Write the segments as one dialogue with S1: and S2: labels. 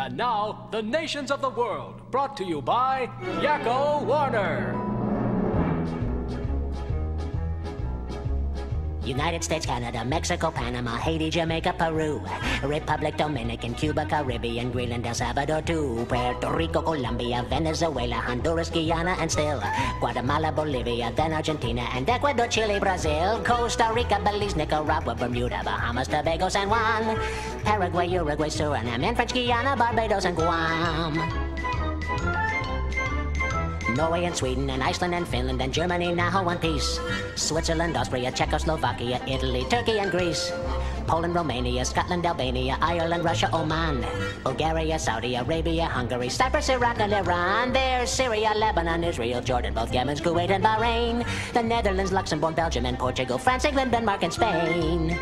S1: And now, the nations of the world, brought to you by Yakko Warner.
S2: United States, Canada, Mexico, Panama, Haiti, Jamaica, Peru, Republic Dominican, Cuba, Caribbean, Greenland, El Salvador, too, Puerto Rico, Colombia, Venezuela, Honduras, Guyana, and still Guatemala, Bolivia, then Argentina, and Ecuador, Chile, Brazil, Costa Rica, Belize, Nicaragua, Bermuda, Bahamas, Tobago, San Juan, Paraguay, Uruguay, Suriname, and French Guiana, Barbados, and Guam. Norway and Sweden and Iceland and Finland and Germany now one piece. Switzerland, Austria, Czechoslovakia, Italy, Turkey and Greece. Poland, Romania, Scotland, Albania, Ireland, Russia, Oman, Bulgaria, Saudi Arabia, Hungary, Cyprus, Iraq, and Iran. There's Syria, Lebanon, Israel, Jordan, both Yemen, Kuwait, and Bahrain. The Netherlands, Luxembourg, Belgium, and Portugal, France, England, Denmark, and Spain.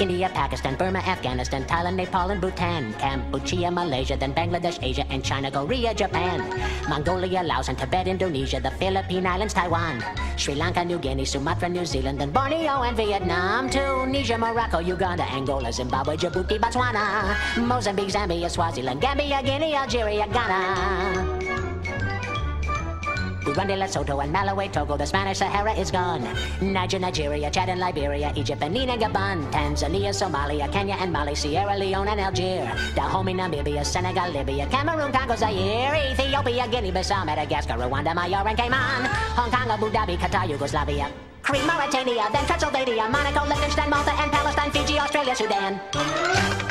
S2: India, Pakistan, Burma, Afghanistan, Thailand, Nepal, and Bhutan, Cambodia, Malaysia, then Bangladesh, Asia, and China, Korea, Japan, Mongolia, Laos, and Tibet, Indonesia, the Philippine Islands, Taiwan, Sri Lanka, New Guinea, Sumatra, New Zealand, then Borneo and Vietnam, Tunisia, Morocco, Uganda, Angola, Zimbabwe, Djibouti, Botswana, Mozambique, Zambia, Swaziland, Gambia, Guinea, Algeria, Ghana. Burundi, Lesotho, and Malawi, Togo, the Spanish Sahara is gone. Niger, Nigeria, Chad and Liberia, Egypt, Benin and Gabon, Tanzania, Somalia, Kenya and Mali, Sierra Leone and Algiers, Dahomey, Namibia, Senegal, Libya, Cameroon, Congo, Zaire, Ethiopia, Guinea-Bissau, Madagascar, Rwanda, Mahore, and Cayman, Hong Kong, Abu Dhabi, Qatar, Yugoslavia, Crete, Mauritania, then Transylvania, Monaco, Liechtenstein, Malta, and Palestine, Fiji, Australia, Sudan.